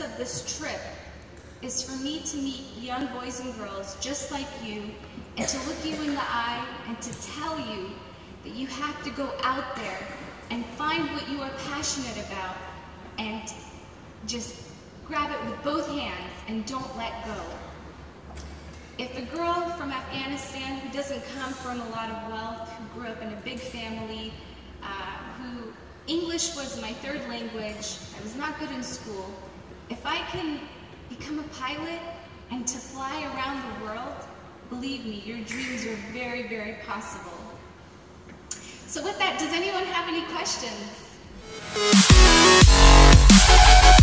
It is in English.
purpose of this trip is for me to meet young boys and girls just like you and to look you in the eye and to tell you that you have to go out there and find what you are passionate about and just grab it with both hands and don't let go. If a girl from Afghanistan who doesn't come from a lot of wealth, who grew up in a big family, uh, who English was my third language, I was not good in school, I can become a pilot and to fly around the world, believe me, your dreams are very, very possible. So with that, does anyone have any questions? We'll be right back.